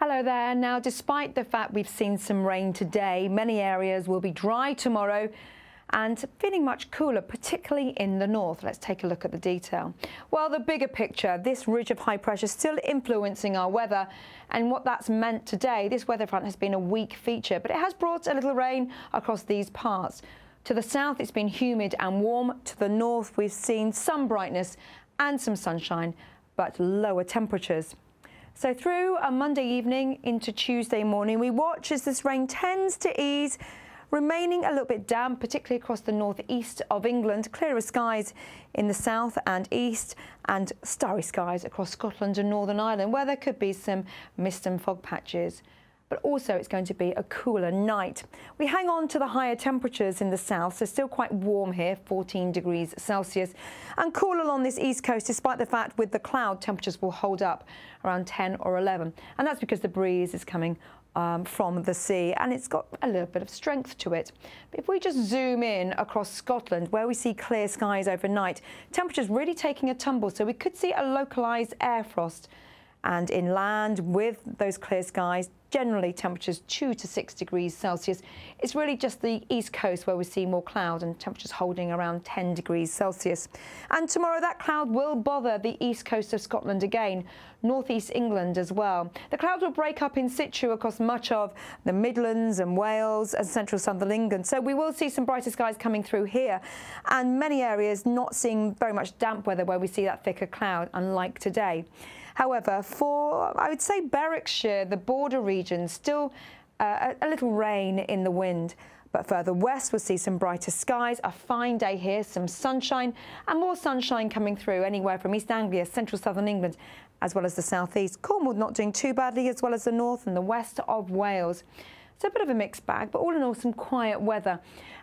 Hello there. Now, despite the fact we've seen some rain today, many areas will be dry tomorrow and feeling much cooler, particularly in the north. Let's take a look at the detail. Well, the bigger picture, this ridge of high pressure still influencing our weather and what that's meant today. This weather front has been a weak feature, but it has brought a little rain across these parts. To the south, it's been humid and warm. To the north, we've seen some brightness and some sunshine, but lower temperatures. So through a Monday evening into Tuesday morning, we watch as this rain tends to ease, remaining a little bit damp, particularly across the northeast of England, clearer skies in the south and east, and starry skies across Scotland and Northern Ireland, where there could be some mist and fog patches but also it's going to be a cooler night. We hang on to the higher temperatures in the south, so still quite warm here, 14 degrees Celsius, and cool along this east coast, despite the fact with the cloud temperatures will hold up around 10 or 11. And that's because the breeze is coming um, from the sea and it's got a little bit of strength to it. But if we just zoom in across Scotland where we see clear skies overnight, temperatures really taking a tumble so we could see a localised air frost and inland with those clear skies, generally temperatures 2 to 6 degrees Celsius. It's really just the east coast where we see more cloud and temperatures holding around 10 degrees Celsius. And tomorrow that cloud will bother the east coast of Scotland again, northeast England as well. The clouds will break up in situ across much of the Midlands and Wales and central southern England. So we will see some brighter skies coming through here and many areas not seeing very much damp weather where we see that thicker cloud, unlike today. However, for, I would say, Berwickshire, the border region, still uh, a little rain in the wind. But further west, we'll see some brighter skies, a fine day here, some sunshine, and more sunshine coming through anywhere from East Anglia, central southern England, as well as the southeast. Cornwall not doing too badly, as well as the north and the west of Wales. So a bit of a mixed bag, but all in all, some quiet weather.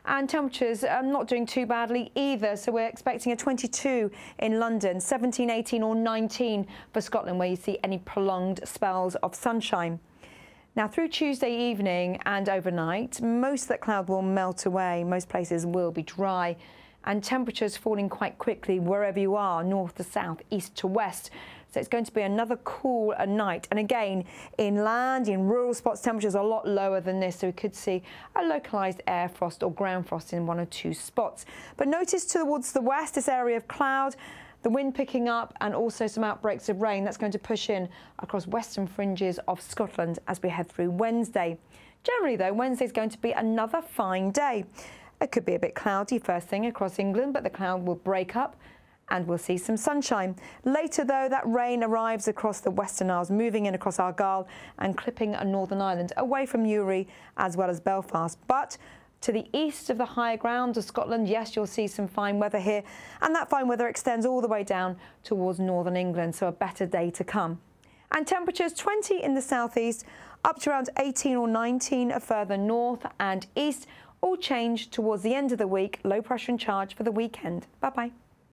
And temperatures are not doing too badly either. So we're expecting a 22 in London, 17, 18 or 19 for Scotland, where you see any prolonged spells of sunshine. Now, through Tuesday evening and overnight, most of that cloud will melt away. Most places will be dry and temperatures falling quite quickly wherever you are, north to south, east to west. So it's going to be another cool night. And again, inland, in rural spots, temperatures are a lot lower than this. So we could see a localised air frost or ground frost in one or two spots. But notice towards the west, this area of cloud, the wind picking up and also some outbreaks of rain. That's going to push in across western fringes of Scotland as we head through Wednesday. Generally, though, Wednesday is going to be another fine day. It could be a bit cloudy first thing across England, but the cloud will break up and we'll see some sunshine. Later, though, that rain arrives across the Western Isles, moving in across Argyll and clipping Northern Ireland away from Newry as well as Belfast. But to the east of the higher grounds of Scotland, yes, you'll see some fine weather here, and that fine weather extends all the way down towards northern England, so a better day to come. And temperatures 20 in the southeast, up to around 18 or 19 further north and east, all change towards the end of the week. Low pressure in charge for the weekend. Bye bye.